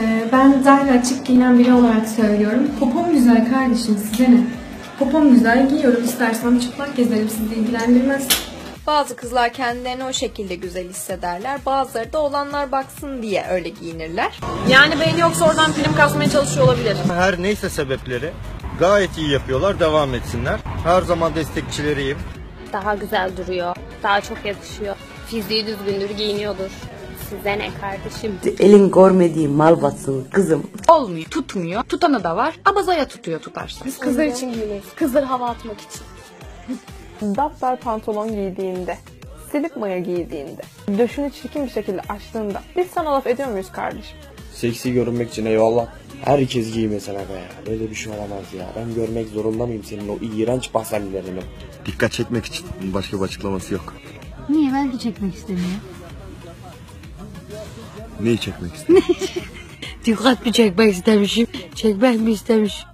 Ee, ben zaten açık giyinen biri olarak söylüyorum. Popom güzel kardeşim size ne? Popom güzel giyiyorum. İstersem çıplak gezerim sizi ilgilendirmez. Bazı kızlar kendilerini o şekilde güzel hissederler. Bazıları da olanlar baksın diye öyle giyinirler. Yani beğeni yoksa oradan prim kasmaya çalışıyor olabilir. Her neyse sebepleri gayet iyi yapıyorlar. Devam etsinler. Her zaman destekçileriyim. daha güzel duruyor, daha çok yakışıyor. Fiziği düzgündür, giyiniyordur. Size ne kardeşim? Elin görmediği mal batsın kızım. Olmuyor, tutmuyor. Tutanı da var ama zaya tutuyor tutarsa. Biz kızlar için giyiniyoruz. Kızlar hava atmak için. Daptar pantolon giydiğinde, silip maya giydiğinde, döşünü çirkin bir şekilde açtığında biz sana laf ediyor muyuz kardeşim? Seksi görünmek için eyvallah. Herkes giy mesela be ya. Böyle bir şey olamaz ya. Ben görmek zorunda mıyım senin o iğrenç basenlerini? Dikkat çekmek için. Başka bir açıklaması yok. Niye belki çekmek istemiyor? Neyi çekmek istiyorsun? Dikkat mi çekmek istemişim? Çekmek mi istemiş?